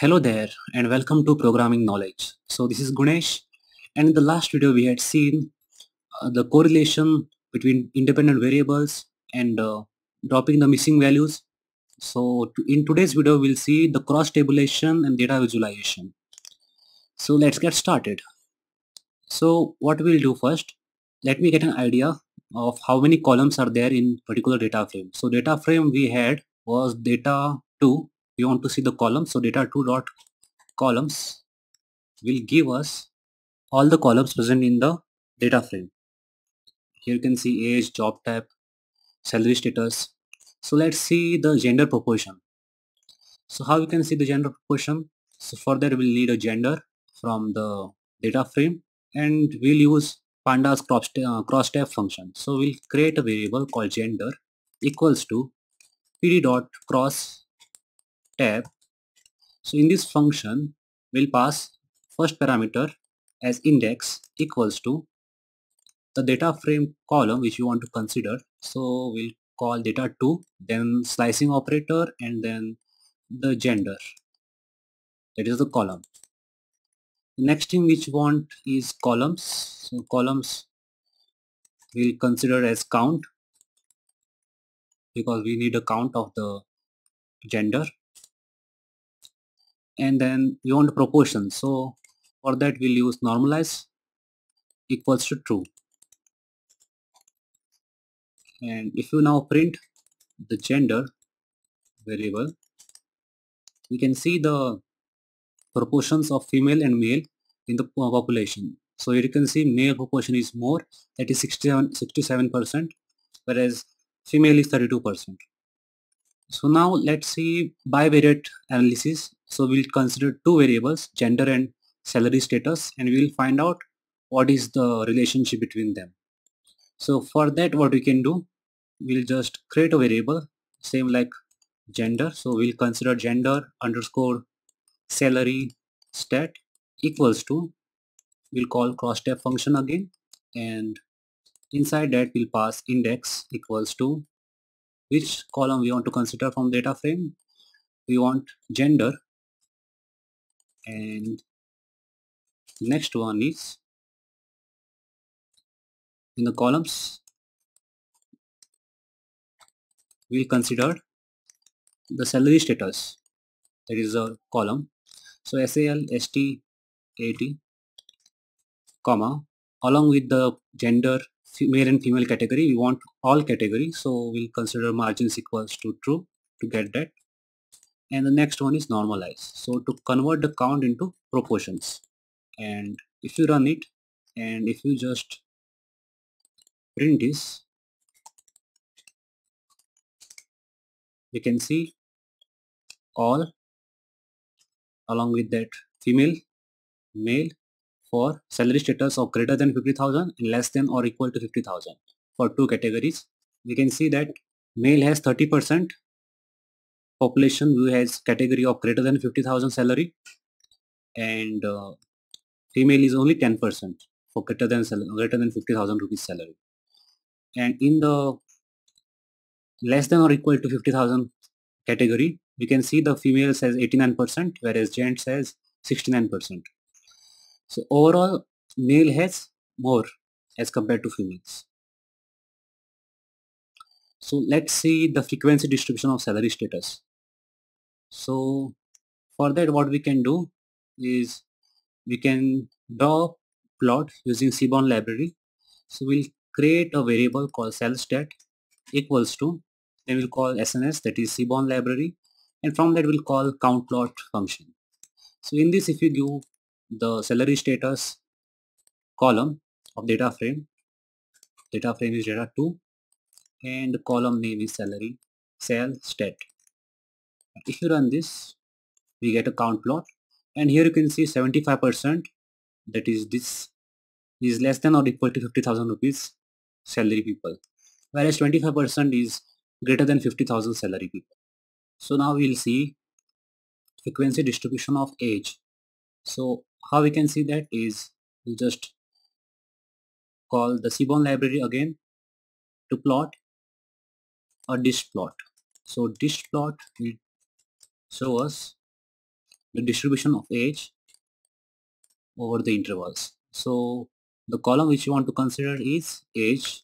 Hello there and welcome to Programming Knowledge. So this is Gunesh and in the last video we had seen uh, the correlation between independent variables and uh, dropping the missing values. So to, in today's video we'll see the cross tabulation and data visualization. So let's get started. So what we'll do first, let me get an idea of how many columns are there in particular data frame. So data frame we had was data 2 we want to see the columns. So data2 dot columns will give us all the columns present in the data frame. Here you can see age job type salary status. So let's see the gender proportion. So how you can see the gender proportion? So for that we'll need a gender from the data frame and we'll use pandas cross, uh, cross tab function. So we'll create a variable called gender equals to pd dot cross tab. So in this function, we'll pass first parameter as index equals to the data frame column which you want to consider. So we'll call data 2, then slicing operator and then the gender. That is the column. next thing which want is columns. So columns we'll consider as count because we need a count of the gender and then we want proportion. So for that we'll use normalize equals to true. And if you now print the gender variable we can see the proportions of female and male in the population. So you can see male proportion is more that is 67 67 percent whereas female is 32 percent. So now let's see bivariate analysis. So we'll consider two variables, gender and salary status, and we'll find out what is the relationship between them. So for that, what we can do, we'll just create a variable, same like gender. So we'll consider gender underscore salary stat equals to, we'll call cross tab function again, and inside that we'll pass index equals to which column we want to consider from data frame we want gender and next one is in the columns we consider the salary status. That is a column. So sal st at comma along with the gender male and female category we want all categories so we'll consider margins equals to true to get that and the next one is normalize so to convert the count into proportions and if you run it and if you just print this you can see all along with that female male for salary status of greater than 50,000 and less than or equal to 50,000 for two categories. We can see that male has 30% population who has category of greater than 50,000 salary and uh, female is only 10% for greater than greater than 50,000 rupees salary. And in the less than or equal to 50,000 category, we can see the female says 89% whereas gent says 69%. So overall male has more as compared to females. So let's see the frequency distribution of salary status. So for that what we can do is we can draw plot using Seaborn library. So we'll create a variable called salstat equals to then we'll call SNS that is Seaborn library and from that we'll call count plot function. So in this if you give the salary status column of data frame data frame is data 2 and column name is salary cell stat if you run this we get a count plot. And here you can see 75 percent that is this is less than or equal to 50,000 rupees salary people. Whereas 25 percent is greater than 50,000 salary people. So now we'll see frequency distribution of age. So how we can see that is we just call the Seaborn library again to plot a dist plot. So dist plot will show us the distribution of age over the intervals. So the column which you want to consider is age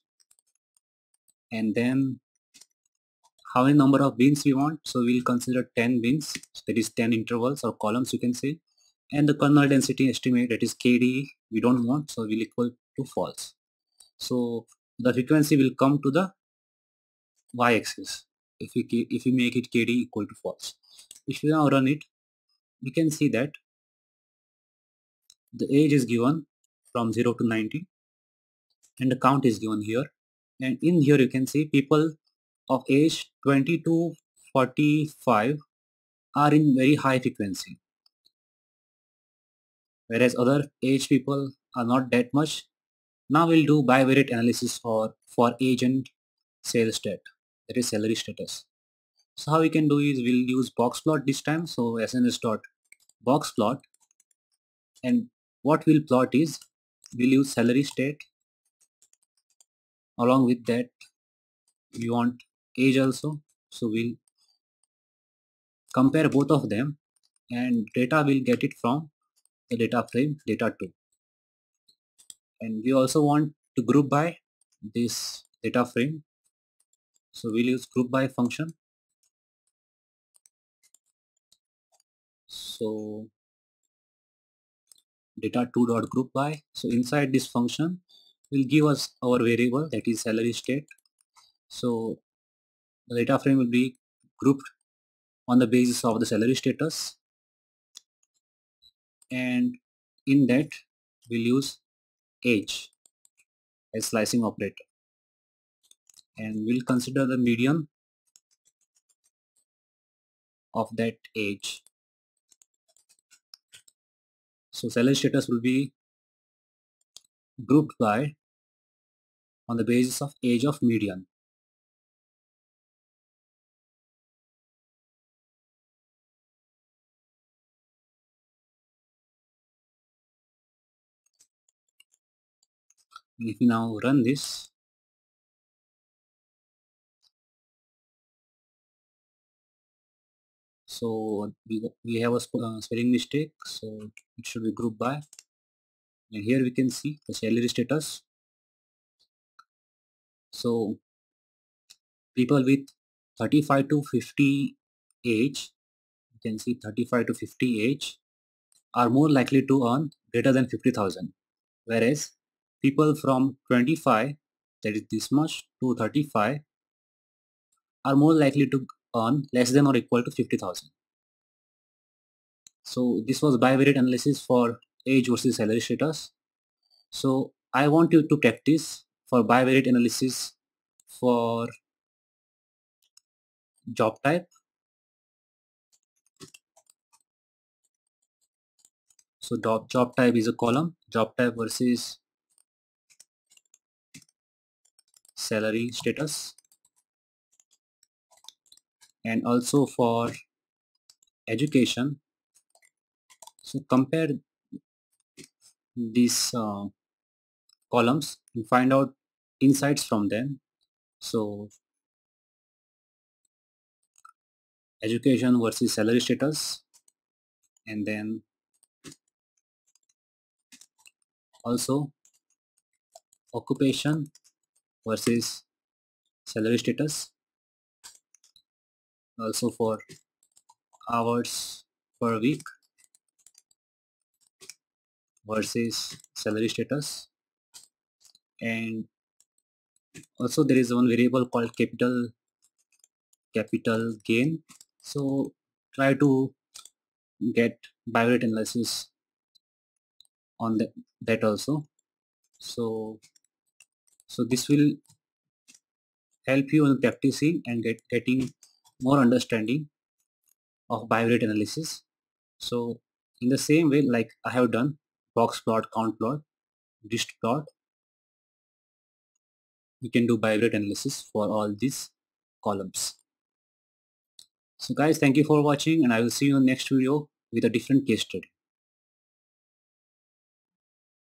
and then how many number of bins we want. So we'll consider 10 bins so that is 10 intervals or columns you can say. And the kernel density estimate that is KD we don't want so we'll equal to false. So the frequency will come to the y-axis if we if we make it KD equal to false if we now run it we can see that the age is given from 0 to 90 and the count is given here. And in here you can see people of age 20 to 45 are in very high frequency whereas other age people are not that much. Now we'll do bivariate analysis for for age and sales stat that is salary status so how we can do is we'll use box plot this time. So sns dot box plot. And what we'll plot is we'll use salary state. Along with that we want age also. So we'll compare both of them and data will get it from the data frame data 2 and we also want to group by this data frame. So we'll use group by function so data 2 dot group by so inside this function will give us our variable that is salary state. So the data frame will be grouped on the basis of the salary status. And in that we'll use age as slicing operator. And we'll consider the median of that age so salary status will be grouped by on the basis of age of median. if we now run this so we, we have a uh, spelling mistake. So it should be grouped by. And here we can see the salary status. So people with 35 to 50 age you can see 35 to 50 age are more likely to earn greater than 50,000 whereas people from 25 that is this much to 35 are more likely to earn less than or equal to 50,000 so this was bivariate analysis for age versus salary status. So I want you to practice for bivariate analysis for job type. So job, job type is a column, job type versus salary status and also for education. So compare these uh, columns and find out insights from them. So education versus salary status and then also occupation versus salary status also for hours per week versus salary status. And also there is one variable called capital capital gain. So try to get bivariate analysis on that, that also. So so this will help you in practicing and get getting more understanding of bivariate analysis so in the same way like I have done box plot, count plot, dist plot. We can do bivariate analysis for all these columns. So guys, thank you for watching and I will see you in the next video with a different case study.